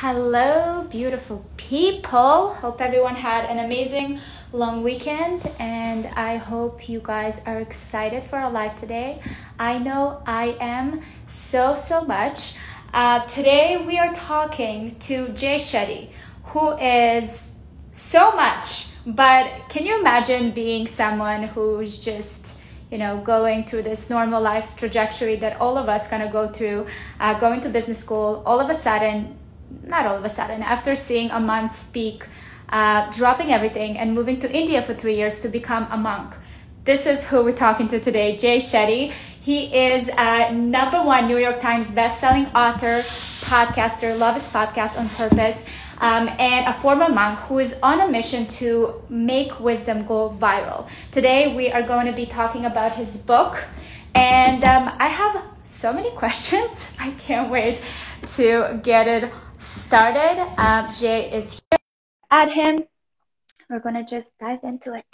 Hello, beautiful people. Hope everyone had an amazing long weekend, and I hope you guys are excited for our live today. I know I am so, so much. Uh, today, we are talking to Jay Shetty, who is so much, but can you imagine being someone who's just you know, going through this normal life trajectory that all of us kind of go through, uh, going to business school, all of a sudden not all of a sudden, after seeing a monk speak, uh, dropping everything and moving to India for three years to become a monk. This is who we're talking to today, Jay Shetty. He is a number one New York Times best-selling author, podcaster, love his podcast on purpose, um, and a former monk who is on a mission to make wisdom go viral. Today, we are going to be talking about his book, and um, I have so many questions. I can't wait to get it started. Um, Jay is here. Add him. We're going to just dive into it.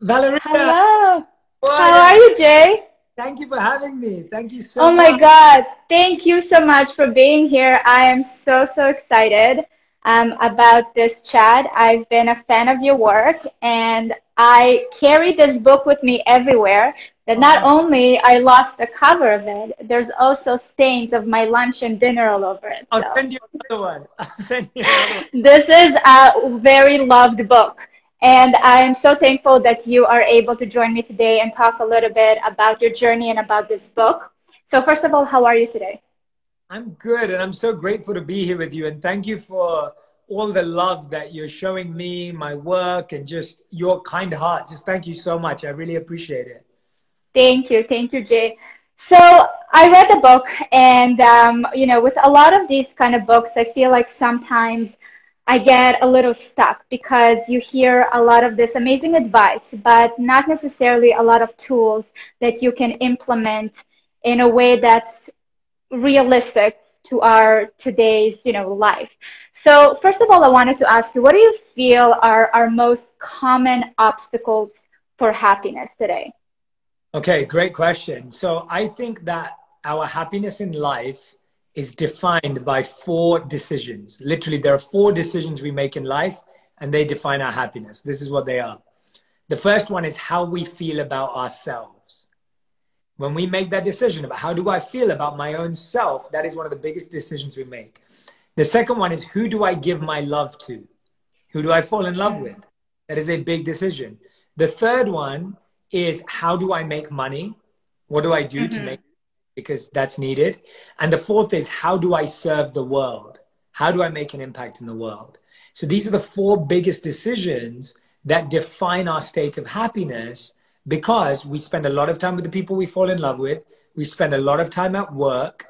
Valeria. Hello. How are you, Jay? Thank you for having me. Thank you so Oh much. my God. Thank you so much for being here. I am so, so excited um, about this chat. I've been a fan of your work and I carry this book with me everywhere. That not uh-huh. only I lost the cover of it, there's also stains of my lunch and dinner all over it. I'll so. send you another one. I'll send you another one. This is a very loved book. And I'm so thankful that you are able to join me today and talk a little bit about your journey and about this book. So, first of all, how are you today? I'm good, and I'm so grateful to be here with you. And thank you for all the love that you're showing me, my work, and just your kind heart. Just thank you so much. I really appreciate it. Thank you. Thank you, Jay. So, I read the book, and, um, you know, with a lot of these kind of books, I feel like sometimes I get a little stuck because you hear a lot of this amazing advice, but not necessarily a lot of tools that you can implement in a way that's realistic to our today's you know life so first of all i wanted to ask you what do you feel are our most common obstacles for happiness today Okay, great question. So I think that our happiness in life is defined by four decisions. Literally, there are four decisions we make in life, and they define our happiness. This is what they are. The first one is how we feel about ourselves. When we make that decision about how do I feel about my own self, that is one of the biggest decisions we make. The second one is who do I give my love to? Who do I fall in love with? That is a big decision. The third one is how do I make money? What do I do mm-hmm. to make because that's needed. And the fourth is how do I serve the world? How do I make an impact in the world? So these are the four biggest decisions that define our state of happiness because we spend a lot of time with the people we fall in love with. We spend a lot of time at work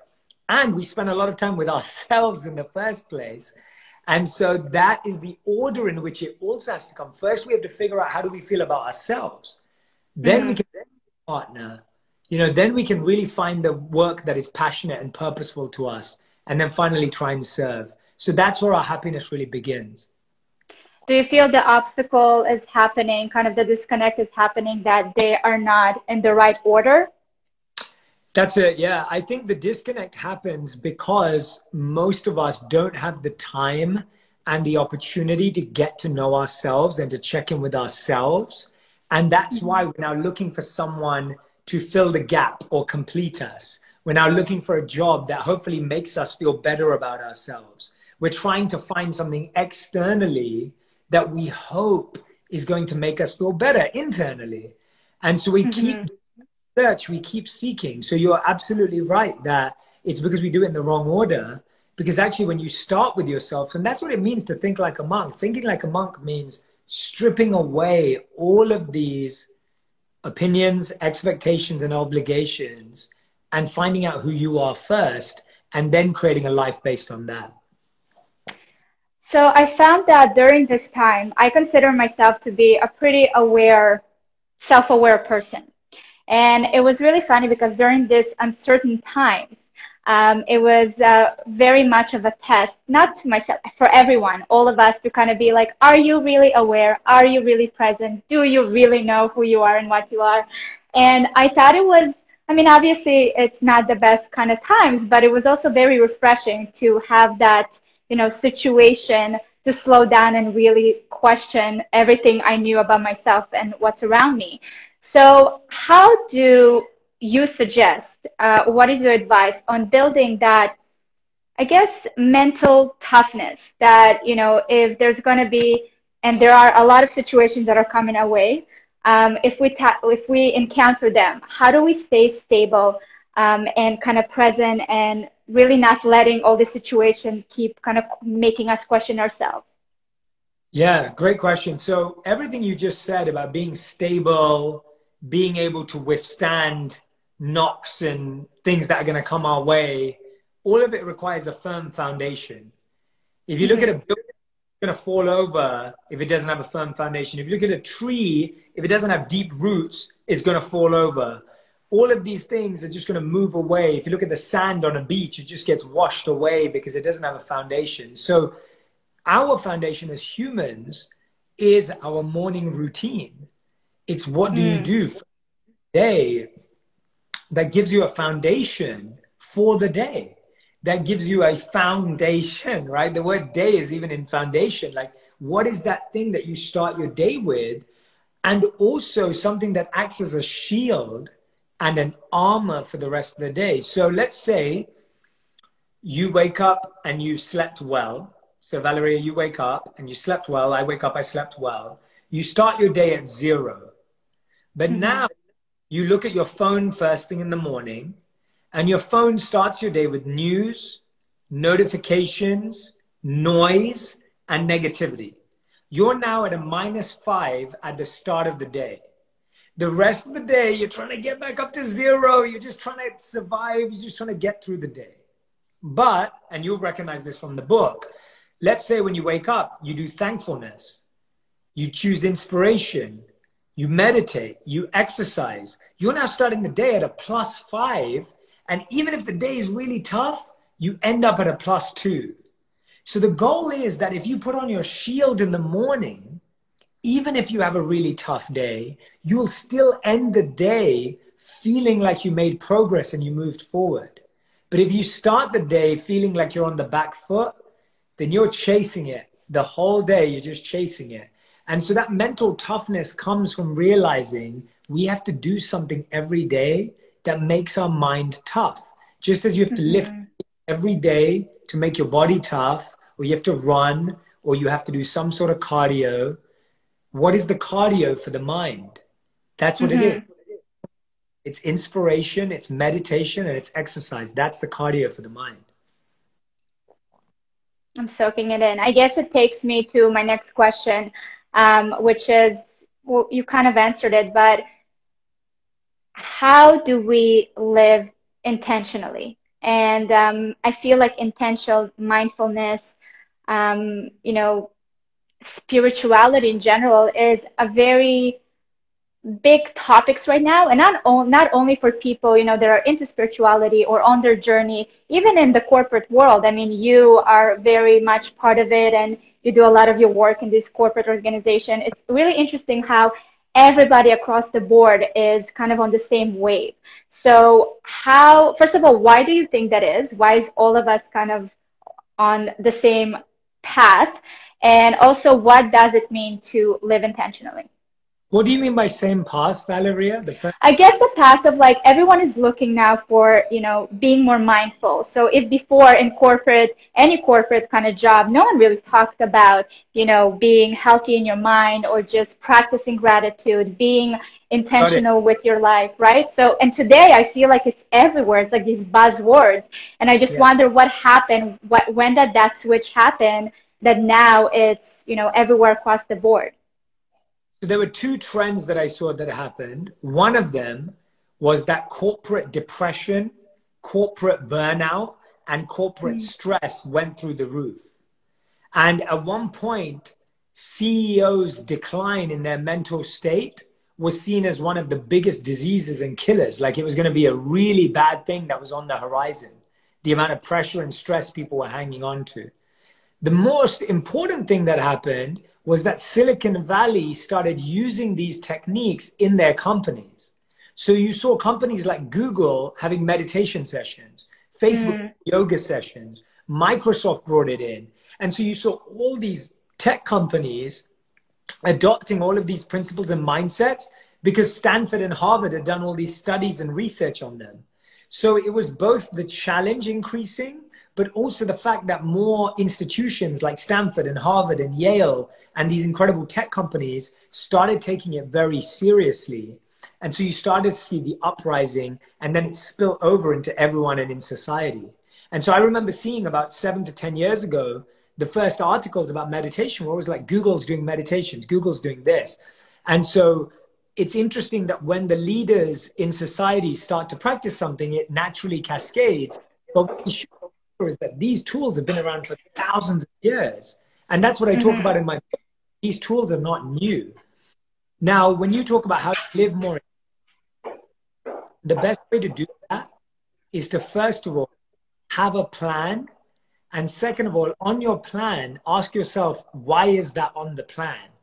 and we spend a lot of time with ourselves in the first place. And so that is the order in which it also has to come. First, we have to figure out how do we feel about ourselves. Then mm-hmm. we can partner you know, then we can really find the work that is passionate and purposeful to us, and then finally try and serve. So that's where our happiness really begins. Do you feel the obstacle is happening, kind of the disconnect is happening, that they are not in the right order? That's it. Yeah. I think the disconnect happens because most of us don't have the time and the opportunity to get to know ourselves and to check in with ourselves. And that's mm-hmm. why we're now looking for someone to fill the gap or complete us. We're now looking for a job that hopefully makes us feel better about ourselves. We're trying to find something externally that we hope is going to make us feel better internally. And so we mm-hmm. keep search, we keep seeking. So you're absolutely right that it's because we do it in the wrong order. Because actually, when you start with yourself, and that's what it means to think like a monk, thinking like a monk means stripping away all of these opinions, expectations, and obligations, and finding out who you are first, and then creating a life based on that. So I found that during this time, I consider myself to be a pretty aware, self aware person. And it was really funny because during this uncertain times, um, it was uh, very much of a test, not to myself, for everyone, all of us to kind of be like, are you really aware? Are you really present? Do you really know who you are and what you are? And I thought it was I mean, obviously, it's not the best kind of times, but it was also very refreshing to have that, you know, situation to slow down and really question everything I knew about myself and what's around me. So, how do you suggest? Uh, what is your advice on building that? I guess mental toughness that you know if there's going to be and there are a lot of situations that are coming our way um, if we ta- if we encounter them how do we stay stable um, and kind of present and really not letting all the situations keep kind of making us question ourselves yeah great question so everything you just said about being stable being able to withstand knocks and things that are going to come our way all of it requires a firm foundation if you look mm-hmm. at a building, it's going to fall over if it doesn't have a firm foundation. If you look at a tree, if it doesn't have deep roots, it's going to fall over. All of these things are just going to move away. If you look at the sand on a beach, it just gets washed away because it doesn't have a foundation. So, our foundation as humans is our morning routine. It's what do mm. you do for the day that gives you a foundation for the day that gives you a foundation, right? The word day is even in foundation. Like, what is that thing that you start your day with? And also something that acts as a shield and an armor for the rest of the day. So let's say you wake up and you slept well. So, Valeria, you wake up and you slept well. I wake up, I slept well. You start your day at zero. But mm-hmm. now you look at your phone first thing in the morning and your phone starts your day with news, notifications, noise, and negativity. You're now at a minus five at the start of the day. The rest of the day, you're trying to get back up to zero. You're just trying to survive. You're just trying to get through the day. But, and you'll recognize this from the book, let's say when you wake up, you do thankfulness, you choose inspiration, you meditate, you exercise. You're now starting the day at a plus five and even if the day is really tough, you end up at a plus two. So the goal is that if you put on your shield in the morning, even if you have a really tough day, you'll still end the day feeling like you made progress and you moved forward. But if you start the day feeling like you're on the back foot, then you're chasing it. The whole day, you're just chasing it. And so that mental toughness comes from realizing we have to do something every day that makes our mind tough. Just as you have to lift mm-hmm. every day to make your body tough, or you have to run, or you have to do some sort of cardio. What is the cardio for the mind? That's what mm-hmm. it is. It's inspiration, it's meditation, and it's exercise. That's the cardio for the mind. I'm soaking it in. I guess it takes me to my next question, um, which is well, you kind of answered it, but how do we live intentionally? And um, I feel like intentional mindfulness, um, you know, spirituality in general is a very big topics right now and not, on, not only for people you know that are into spirituality or on their journey even in the corporate world i mean you are very much part of it and you do a lot of your work in this corporate organization it's really interesting how everybody across the board is kind of on the same wave. So how, first of all, why do you think that is? Why is all of us kind of on the same path? And also, what does it mean to live intentionally? What do you mean by same path, Valeria? I guess the path of like everyone is looking now for, you know, being more mindful. So if before in corporate, any corporate kind of job, no one really talked about, you know, being healthy in your mind or just practicing gratitude, being intentional with your life, right? So, and today I feel like it's everywhere. It's like these buzzwords. And I just yeah. wonder what happened, what, when did that switch happen that now it's, you know, everywhere across the board? So there were two trends that I saw that happened. One of them was that corporate depression, corporate burnout, and corporate mm. stress went through the roof. And at one point, CEOs' decline in their mental state was seen as one of the biggest diseases and killers. Like it was going to be a really bad thing that was on the horizon. The amount of pressure and stress people were hanging on to. The most important thing that happened was that Silicon Valley started using these techniques in their companies. So you saw companies like Google having meditation sessions, Facebook mm. yoga sessions, Microsoft brought it in. And so you saw all these tech companies adopting all of these principles and mindsets because Stanford and Harvard had done all these studies and research on them. So it was both the challenge increasing, but also the fact that more institutions like Stanford and Harvard and Yale and these incredible tech companies started taking it very seriously. And so you started to see the uprising and then it spilled over into everyone and in society. And so I remember seeing about seven to 10 years ago, the first articles about meditation were always like, Google's doing meditations, Google's doing this. And so it's interesting that when the leaders in society start to practice something, it naturally cascades. But what we should is that these tools have been around for thousands of years. And that's what I talk mm-hmm. about in my book. These tools are not new. Now, when you talk about how to live more, the best way to do that is to first of all have a plan. And second of all, on your plan, ask yourself, why is that on the plan?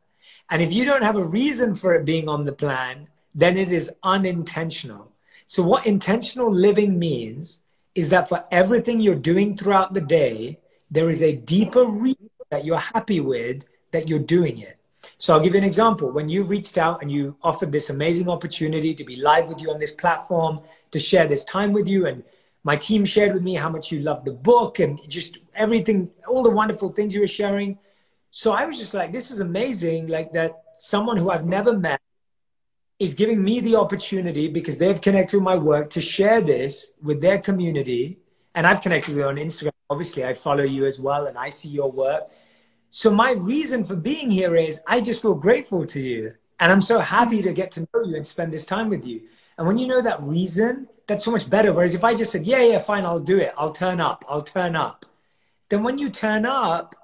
And if you don't have a reason for it being on the plan, then it is unintentional. So, what intentional living means is that for everything you're doing throughout the day, there is a deeper reason that you're happy with that you're doing it. So, I'll give you an example. When you reached out and you offered this amazing opportunity to be live with you on this platform, to share this time with you, and my team shared with me how much you loved the book and just everything, all the wonderful things you were sharing. So I was just like, this is amazing. Like that someone who I've never met is giving me the opportunity because they've connected with my work to share this with their community. And I've connected with you on Instagram. Obviously, I follow you as well and I see your work. So my reason for being here is I just feel grateful to you. And I'm so happy to get to know you and spend this time with you. And when you know that reason, that's so much better. Whereas if I just said, yeah, yeah, fine, I'll do it. I'll turn up. I'll turn up. Then when you turn up,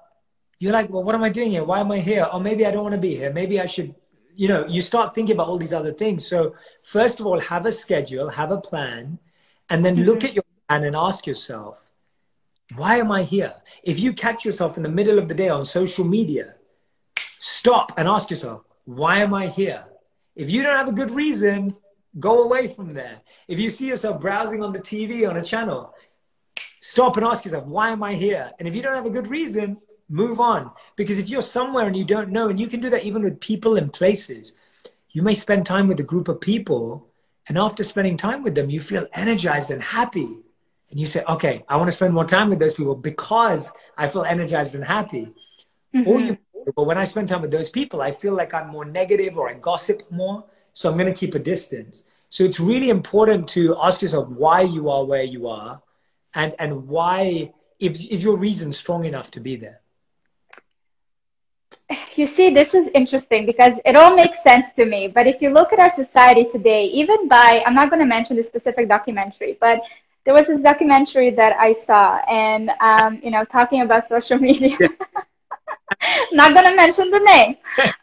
you're like, well, what am I doing here? Why am I here? Or maybe I don't want to be here. Maybe I should, you know, you start thinking about all these other things. So first of all, have a schedule, have a plan, and then mm-hmm. look at your plan and ask yourself, why am I here? If you catch yourself in the middle of the day on social media, stop and ask yourself, why am I here? If you don't have a good reason, Go away from there. If you see yourself browsing on the TV on a channel, stop and ask yourself, why am I here? And if you don't have a good reason, move on. Because if you're somewhere and you don't know, and you can do that even with people and places, you may spend time with a group of people, and after spending time with them, you feel energized and happy. And you say, okay, I want to spend more time with those people because I feel energized and happy. Mm-hmm. Or you, but when I spend time with those people, I feel like I'm more negative or I gossip more. So I'm going to keep a distance. So it's really important to ask yourself why you are where you are and, and why, if, is your reason strong enough to be there? You see, this is interesting because it all makes sense to me. But if you look at our society today, even by, I'm not going to mention the specific documentary, but there was this documentary that I saw and, um, you know, talking about social media. Yeah. not going to mention the name.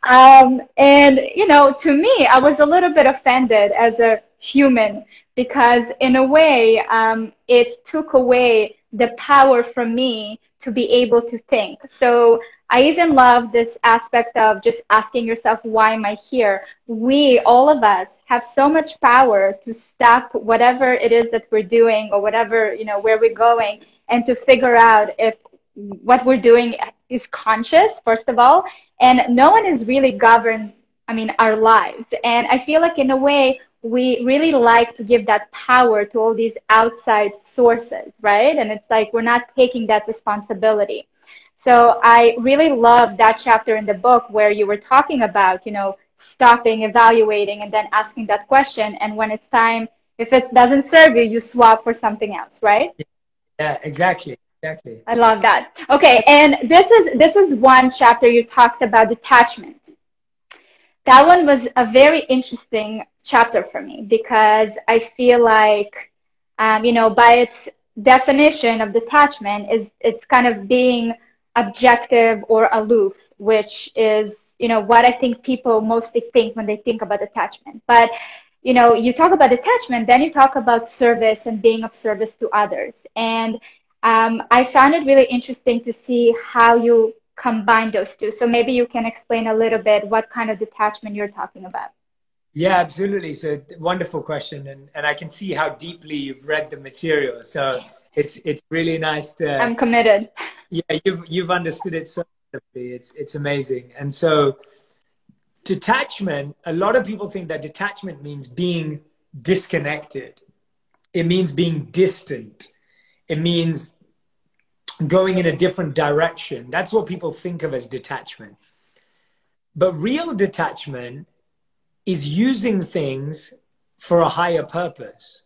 Um, and, you know, to me, I was a little bit offended as a human because, in a way, um, it took away the power from me to be able to think. So I even love this aspect of just asking yourself, why am I here? We, all of us, have so much power to stop whatever it is that we're doing or whatever, you know, where we're going and to figure out if what we're doing is conscious, first of all, and no one is really governs, I mean, our lives. And I feel like in a way, we really like to give that power to all these outside sources, right? And it's like we're not taking that responsibility. So I really love that chapter in the book where you were talking about, you know, stopping, evaluating, and then asking that question. And when it's time, if it doesn't serve you, you swap for something else, right? Yeah, exactly. Exactly. I love that. Okay, and this is this is one chapter you talked about detachment. That one was a very interesting chapter for me because I feel like, um, you know, by its definition of detachment is it's kind of being objective or aloof, which is you know what I think people mostly think when they think about attachment. But you know, you talk about attachment, then you talk about service and being of service to others, and um, I found it really interesting to see how you combine those two. So maybe you can explain a little bit what kind of detachment you're talking about. Yeah, absolutely. So wonderful question, and and I can see how deeply you've read the material. So it's it's really nice to. I'm committed. Yeah, you've you've understood it so deeply. It's it's amazing, and so detachment. A lot of people think that detachment means being disconnected. It means being distant. It means going in a different direction. That's what people think of as detachment. But real detachment is using things for a higher purpose.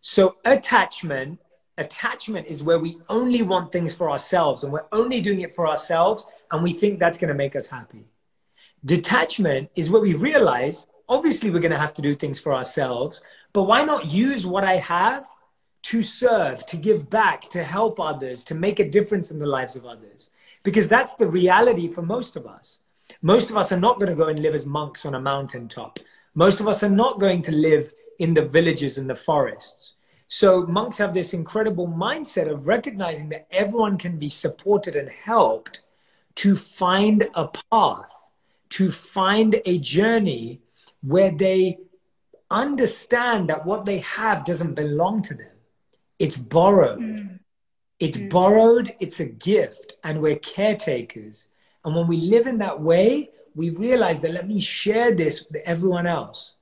So attachment, attachment is where we only want things for ourselves and we're only doing it for ourselves and we think that's going to make us happy. Detachment is where we realize obviously we're going to have to do things for ourselves, but why not use what I have to serve, to give back, to help others, to make a difference in the lives of others? Because that's the reality for most of us. Most of us are not going to go and live as monks on a mountaintop. Most of us are not going to live in the villages and the forests. So monks have this incredible mindset of recognizing that everyone can be supported and helped to find a path, to find a journey where they understand that what they have doesn't belong to them. It's borrowed. Mm. It's mm. borrowed, it's a gift, and we're caretakers. And when we live in that way, we realize that let me share this with everyone else.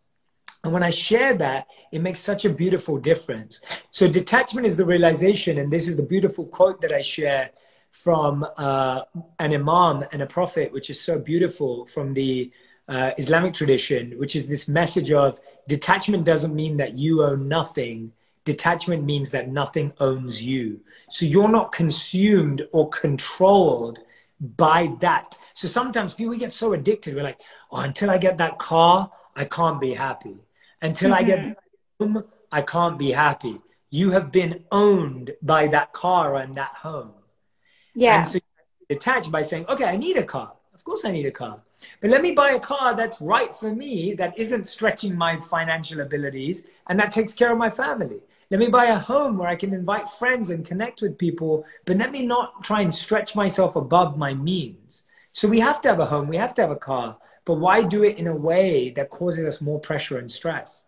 And when I share that, it makes such a beautiful difference. So detachment is the realization, and this is the beautiful quote that I share from uh, an imam and a prophet, which is so beautiful from the uh, Islamic tradition, which is this message of detachment doesn't mean that you own nothing. Detachment means that nothing owns you. So you're not consumed or controlled by that. So sometimes people get so addicted. We're like, oh, until I get that car, I can't be happy. Until mm-hmm. I get mm-hmm. home, I can't be happy. You have been owned by that car and that home. Yeah. And so you detach by saying, okay, I need a car. Of course I need a car. But let me buy a car that's right for me, that isn't stretching my financial abilities, and that takes care of my family. Let me buy a home where I can invite friends and connect with people, but let me not try and stretch myself above my means. So we have to have a home, we have to have a car, but why do it in a way that causes us more pressure and stress?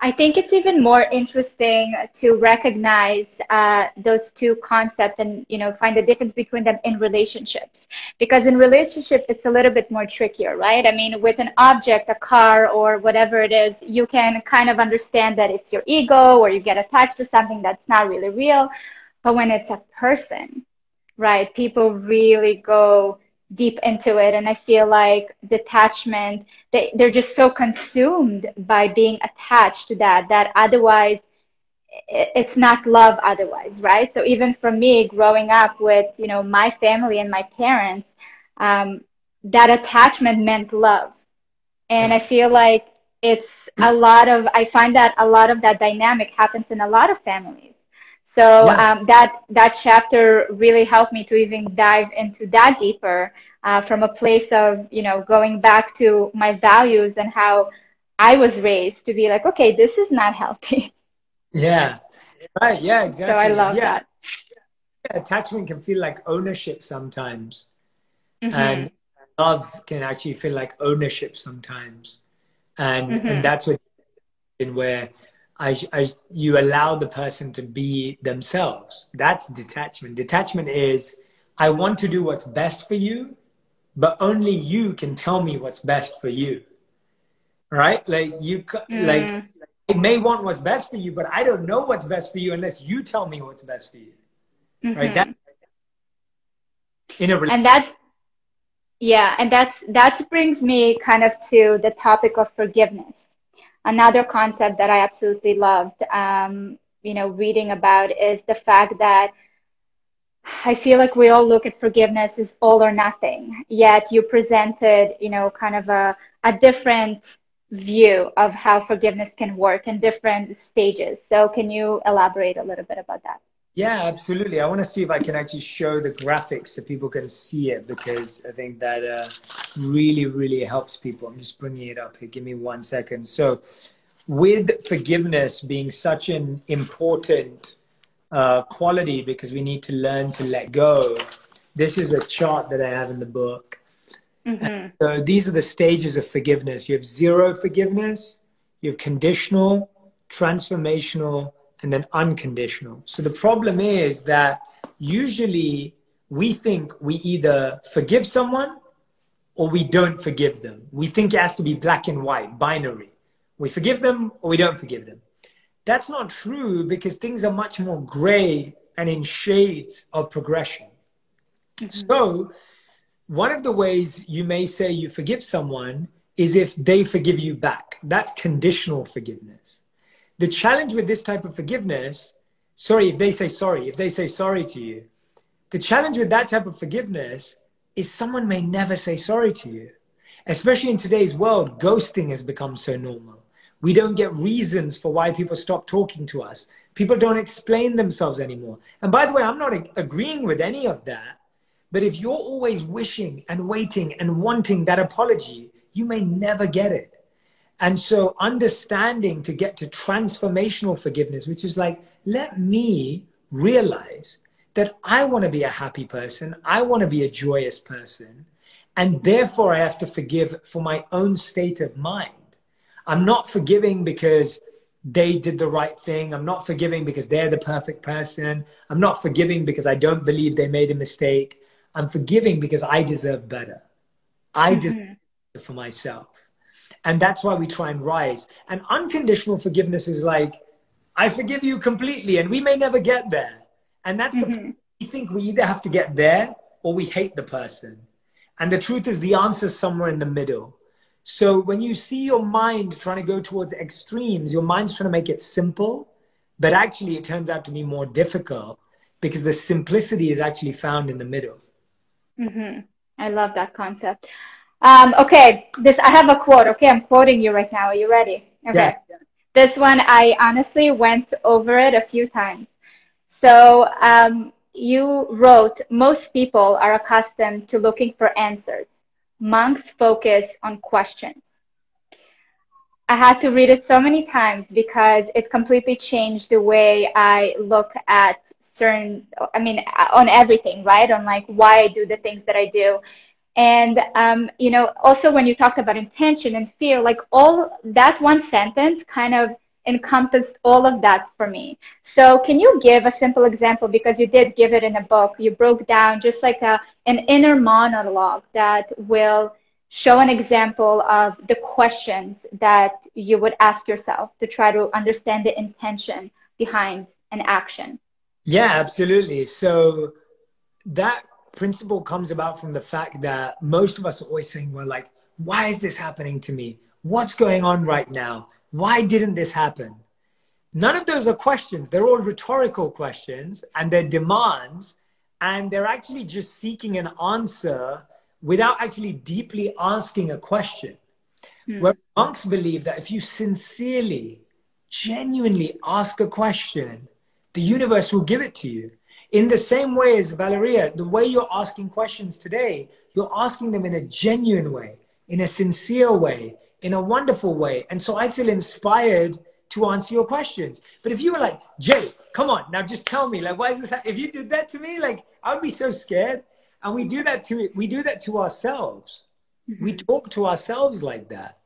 I think it's even more interesting to recognize uh, those two concepts and you know find the difference between them in relationships. Because in relationship, it's a little bit more trickier, right? I mean, with an object, a car, or whatever it is, you can kind of understand that it's your ego, or you get attached to something that's not really real. But when it's a person, right? People really go deep into it and i feel like detachment they, they're just so consumed by being attached to that that otherwise it's not love otherwise right? So even for me growing up with you know my family and my parents um, that attachment meant love. And i feel like it's a lot of i find that a lot of that dynamic happens in a lot of families so yeah. um, that that chapter really helped me to even dive into that deeper uh, from a place of you know going back to my values and how I was raised to be like, okay, this is not healthy. Yeah, right. Yeah, exactly. So I love yeah. that. Yeah, attachment can feel like ownership sometimes, mm-hmm. and love can actually feel like ownership sometimes, and mm-hmm. and that's what in where I, I, you allow the person to be themselves. That's detachment. Detachment is, I want to do what's best for you, but only you can tell me what's best for you. Right? Like you, mm. like I may want what's best for you, but I don't know what's best for you unless you tell me what's best for you. Mm-hmm. Right? That in a and that's yeah, and that's that brings me kind of to the topic of forgiveness another concept that I absolutely loved, um, you know, reading about is the fact that I feel like we all look at forgiveness as all or nothing. Yet you presented, you know, kind of a, a different view of how forgiveness can work in different stages. So can you elaborate a little bit about that? Yeah, absolutely. I want to see if I can actually show the graphics so people can see it because I think that uh, really, really helps people. I'm just bringing it up here. Give me one second. So, with forgiveness being such an important uh, quality because we need to learn to let go, this is a chart that I have in the book. Mm-hmm. So these are the stages of forgiveness. You have zero forgiveness, you have conditional, transformational, and then unconditional. So the problem is that usually we think we either forgive someone or we don't forgive them. We think it has to be black and white, binary. We forgive them or we don't forgive them. That's not true because things are much more gray and in shades of progression. Mm-hmm. So, one of the ways you may say you forgive someone is if they forgive you back. That's conditional forgiveness. The challenge with this type of forgiveness, sorry, if they say sorry, if they say sorry to you, the challenge with that type of forgiveness is someone may never say sorry to you. Especially in today's world, ghosting has become so normal. We don't get reasons for why people stop talking to us. People don't explain themselves anymore. And by the way, I'm not agreeing with any of that. But if you're always wishing and waiting and wanting that apology, you may never get it. And so, understanding to get to transformational forgiveness, which is like, let me realize that I want to be a happy person, I want to be a joyous person, and therefore I have to forgive for my own state of mind. I'm not forgiving because they did the right thing. I'm not forgiving because they're the perfect person. I'm not forgiving because I don't believe they made a mistake. I'm forgiving because I deserve better. I mm-hmm. deserve for myself. And that's why we try and rise. And unconditional forgiveness is like, I forgive you completely, and we may never get there. And that's mm-hmm. the we think we either have to get there or we hate the person. And the truth is the answer is somewhere in the middle. So when you see your mind trying to go towards extremes, your mind's trying to make it simple, but actually it turns out to be more difficult because the simplicity is actually found in the middle. Mm-hmm. I love that concept. Um, okay, this I have a quote. Okay, I'm quoting you right now. Are you ready? Okay. Yeah. This one I honestly went over it a few times. So um, you wrote, most people are accustomed to looking for answers. Monks focus on questions. I had to read it so many times because it completely changed the way I look at certain, I mean, on everything, right? On like why I do the things that I do. And, um, you know, also when you talked about intention and fear, like all that one sentence kind of encompassed all of that for me. So can you give a simple example because you did give it in a book. You broke down just like a an inner monologue that will show an example of the questions that you would ask yourself to try to understand the intention behind an action. Yeah, absolutely. So that principle comes about from the fact that most of us are always saying, well, like, why is this happening to me? What's going on right now? Why didn't this happen? None of those are questions. They're all rhetorical questions and they're demands. And they're actually just seeking an answer without actually deeply asking a question. Hmm. Where monks believe that if you sincerely, genuinely ask a question, the universe will give it to you. In the same way as Valeria, the way you're asking questions today, you're asking them in a genuine way, in a sincere way, in a wonderful way. And so I feel inspired to answer your questions. But if you were like, Jay, come on, now just tell me, like, why is this? Ha-? If you did that to me, like, I would be so scared. And we do that to we do that to ourselves. Mm-hmm. We talk to ourselves like that,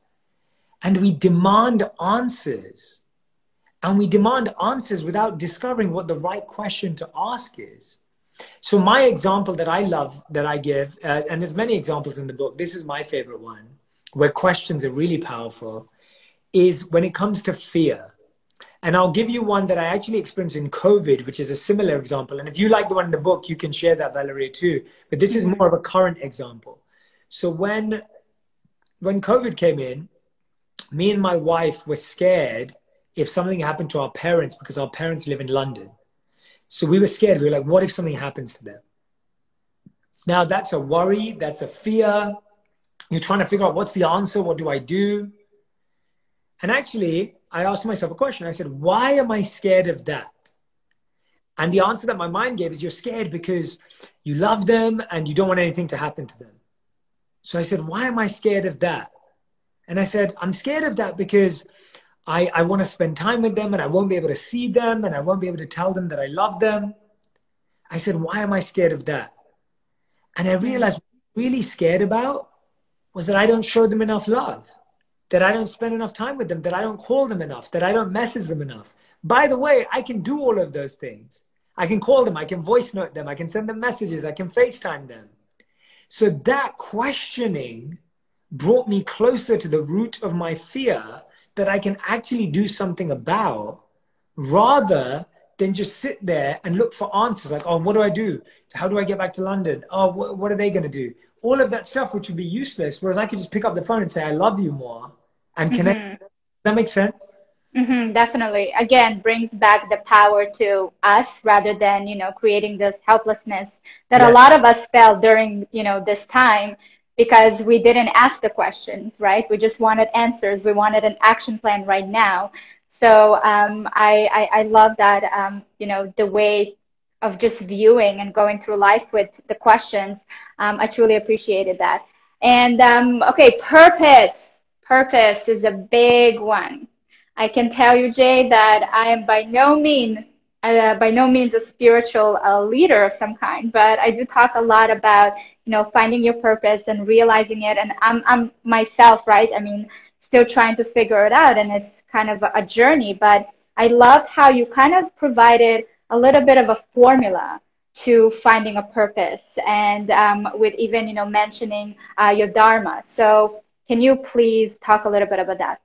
and we demand answers, and we demand answers without discovering what the right question to ask is. So my example that I love that I give, uh, and there's many examples in the book. This is my favorite one where questions are really powerful is when it comes to fear. And I'll give you one that I actually experienced in COVID, which is a similar example. And if you like the one in the book, you can share that, Valeria, too. But this is more of a current example. So when when COVID came in, me and my wife were scared if something happened to our parents because our parents live in London. So we were scared. We were like, what if something happens to them? Now that's a worry, that's a fear, you're trying to figure out what's the answer, what do I do? And actually, I asked myself a question. I said, why am I scared of that? And the answer that my mind gave is you're scared because you love them and you don't want anything to happen to them. So I said, why am I scared of that? And I said, I'm scared of that because I, I want to spend time with them and I won't be able to see them and I won't be able to tell them that I love them. I said, why am I scared of that? And I realized really scared about was that I don't show them enough love, that I don't spend enough time with them, that I don't call them enough, that I don't message them enough. By the way, I can do all of those things. I can call them, I can voice note them, I can send them messages, I can FaceTime them. So that questioning brought me closer to the root of my fear that I can actually do something about rather than just sit there and look for answers like, oh, what do I do? How do I get back to London? Oh, wh- what are they going to do? All of that stuff, which would be useless. Whereas I could just pick up the phone and say, I love you more and connect. Mm-hmm. Does that make sense? Mm-hmm, definitely. Again, brings back the power to us rather than, you know, creating this helplessness that yeah. a lot of us felt during, you know, this time because we didn't ask the questions, right? We just wanted answers. We wanted an action plan right now. So um, I, I, I, love that, um, you know, the way of just viewing and going through life with the questions. Um, I truly appreciated that. And um, okay, purpose. Purpose is a big one. I can tell you, Jay, that I am by no means uh, by no means a spiritual uh, leader of some kind, but I do talk a lot about you know finding your purpose and realizing it. And I'm I'm myself, right? I mean, still trying to figure it out, and it's kind of a, journey. But I loved how you kind of provided a little bit of a formula to finding a purpose, and um, with even you know mentioning uh, your dharma. So can you please talk a little bit about that?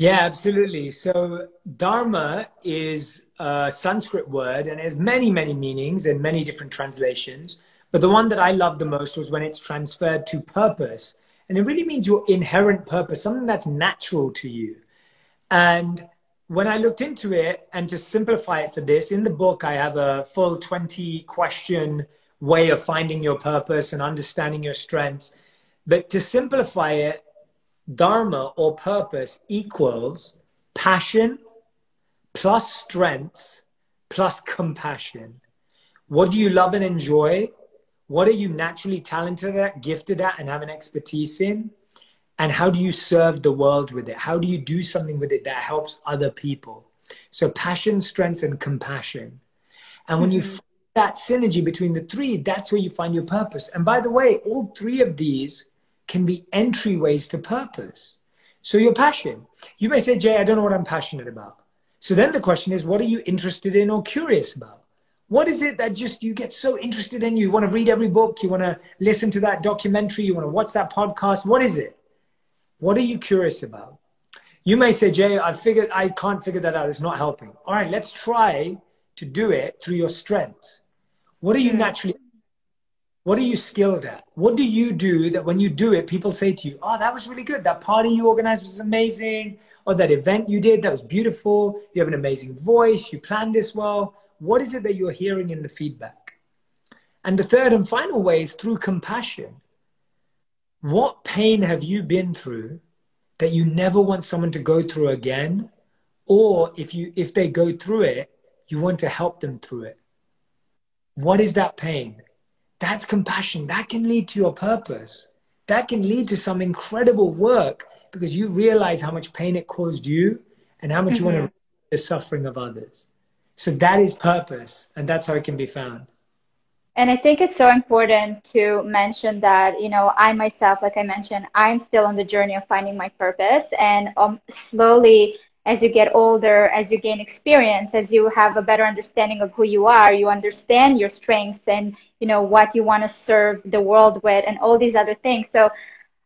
Yeah, absolutely. So dharma is a Sanskrit word and has many, many meanings and many different translations. But the one that I loved the most was when it's transferred to purpose. And it really means your inherent purpose, something that's natural to you. And when I looked into it, and to simplify it for this, in the book, I have a full 20 question way of finding your purpose and understanding your strengths. But to simplify it, dharma or purpose equals passion plus strengths plus compassion. What do you love and enjoy? What are you naturally talented at, gifted at, and have an expertise in? And how do you serve the world with it? How do you do something with it that helps other people? So, passion, strengths, and compassion. And when you mm-hmm. find that synergy between the three, that's where you find your purpose. And by the way, all three of these can be entryways to purpose. So your passion. You may say, Jay, I don't know what I'm passionate about. So then the question is, what are you interested in or curious about? What is it that just you get so interested in? You want to read every book, you want to listen to that documentary, you want to watch that podcast. What is it? What are you curious about? You may say, Jay, I figured I can't figure that out. It's not helping. All right, let's try to do it through your strengths. What are you hmm. naturally what are you skilled at? What do you do that when you do it, people say to you, Oh, that was really good. That party you organized was amazing. Or that event you did, that was beautiful. You have an amazing voice. You planned this well. What is it that you're hearing in the feedback? And the third and final way is through compassion. What pain have you been through that you never want someone to go through again? Or if you if they go through it, you want to help them through it. What is that pain? That's compassion. That can lead to your purpose. That can lead to some incredible work because you realize how much pain it caused you and how much mm-hmm. you want to the suffering of others. So that is purpose, and that's how it can be found. And I think it's so important to mention that, you know, I myself, like I mentioned, I'm still on the journey of finding my purpose and um, slowly as you get older, as you gain experience, as you have a better understanding of who you are, you understand your strengths and you know what you want to serve the world with and all these other things. So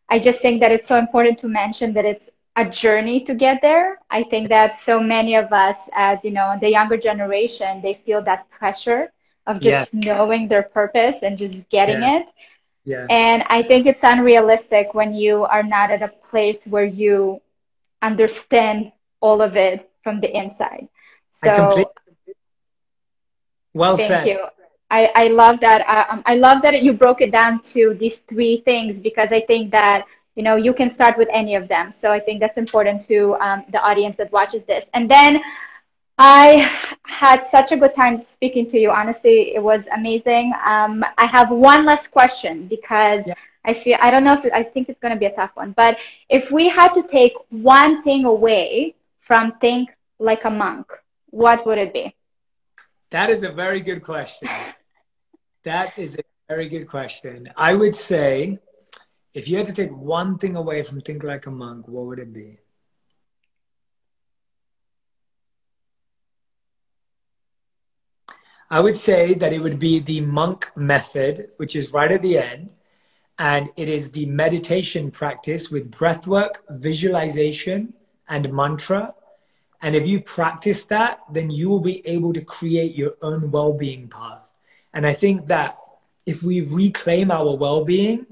I just think that it's so important to mention that it's a journey to get there. I think that so many of us as, you know, the younger generation, they feel that pressure of just yes. knowing their purpose and just getting yeah. it. Yeah. And I think it's unrealistic when you are not at a place where you understand all of it from the inside. So, well thank said. you. I, I love that. Uh, um, I love that you broke it down to these three things because I think that you know you can start with any of them. So I think that's important to um, the audience that watches this. And then I had such a good time speaking to you. Honestly, it was amazing. Um, I have one last question because. Yeah. I feel I don't know if it, I think it's going to be a tough one, but if we had to take one thing away from think like a monk, what would it be? That is a very good question. that is a very good question. I would say If you had to take one thing away from Think Like a Monk, what would it be? I would say that it would be the monk method, which is right at the end. And it is the meditation practice with breath work, visualization, and mantra. And if you practice that, then you will be able to create your own well being path. And I think that if we reclaim our well being,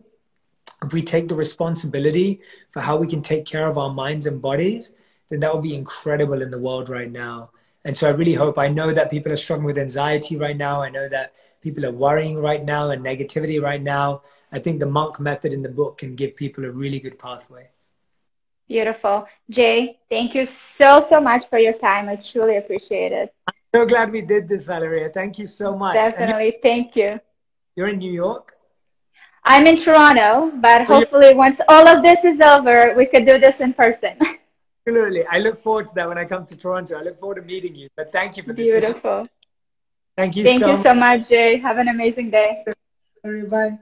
if we take the responsibility for how we can take care of our minds and bodies, then that would be incredible in the world right now. And so I really hope, I know that people are struggling with anxiety right now. I know that people are worrying right now and negativity right now. I think the monk method in the book can give people a really good pathway. Beautiful. Jay, thank you so, so much for your time. I truly appreciate it. I'm so glad we did this, Valeria. Thank you so much. Definitely. Thank you. You're in New York? I'm in Toronto, but hopefully once all of this is over, we could do this in person. Absolutely. I look forward to that when I come to Toronto. I look forward to meeting you. But thank you for this. Beautiful. Thank you Thank so you so much, Jay. Have an amazing day. Bye.